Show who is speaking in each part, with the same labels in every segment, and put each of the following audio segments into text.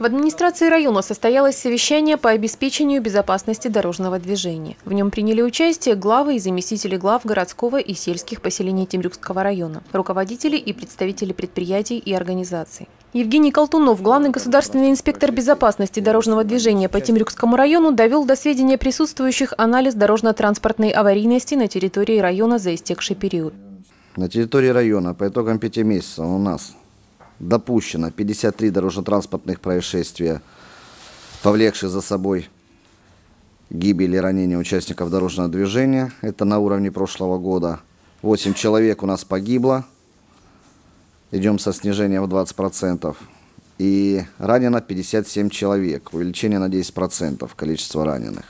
Speaker 1: В администрации района состоялось совещание по обеспечению безопасности дорожного движения. В нем приняли участие главы и заместители глав городского и сельских поселений Темрюкского района, руководители и представители предприятий и организаций. Евгений Колтунов, главный государственный инспектор безопасности дорожного движения по Темрюкскому району, довел до сведения присутствующих анализ дорожно-транспортной аварийности на территории района за истекший период.
Speaker 2: На территории района по итогам пяти месяцев у нас допущено 53 дорожно-транспортных происшествия, повлекших за собой гибель и ранения участников дорожного движения. Это на уровне прошлого года. 8 человек у нас погибло. Идем со снижением в 20%. И ранено 57 человек. Увеличение на 10% количества раненых.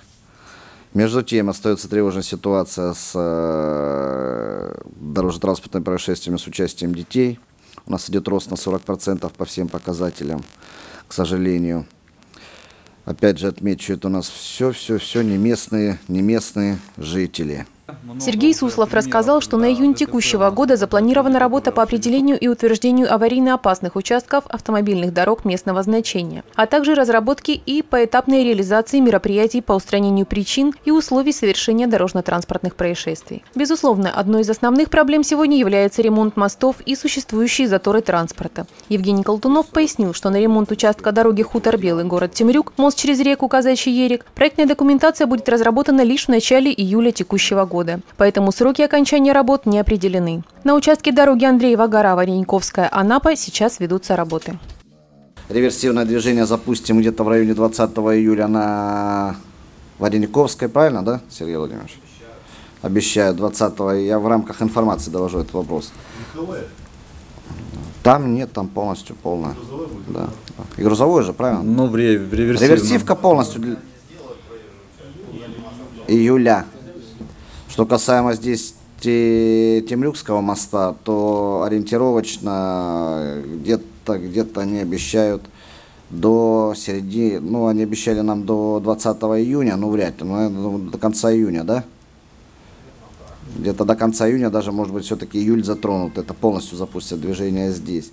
Speaker 2: Между тем, остается тревожная ситуация с э, дорожно-транспортными происшествиями с участием детей – у нас идет рост на 40% по всем показателям, к сожалению. Опять же отмечу, это у нас все-все-все не местные, не местные жители.
Speaker 1: Сергей Суслов рассказал, что на июнь текущего года запланирована работа по определению и утверждению аварийно опасных участков автомобильных дорог местного значения, а также разработки и поэтапной реализации мероприятий по устранению причин и условий совершения дорожно-транспортных происшествий. Безусловно, одной из основных проблем сегодня является ремонт мостов и существующие заторы транспорта. Евгений Колтунов пояснил, что на ремонт участка дороги Хутор Белый, город Темрюк, мост через реку Казачий Ерик, проектная документация будет разработана лишь в начале июля текущего года года, поэтому сроки окончания работ не определены. На участке дороги Андреева-Гора, Вареньковская, Анапа сейчас ведутся работы.
Speaker 2: Реверсивное движение запустим где-то в районе 20 июля на Варениковской, правильно, да, Сергей Владимирович? Обещаю 20 я в рамках информации довожу этот вопрос. Там нет, там полностью полная. Да. И грузовой же, правильно?
Speaker 3: Ну, в, ре, в
Speaker 2: Реверсивка полностью июля. Что касаемо здесь Темрюкского моста, то ориентировочно где-то где, -то, они обещают до середины, ну, они обещали нам до 20 июня, ну, вряд ли, ну, до конца июня, да? Где-то до конца июня, даже, может быть, все-таки июль затронут, это полностью запустят движение здесь.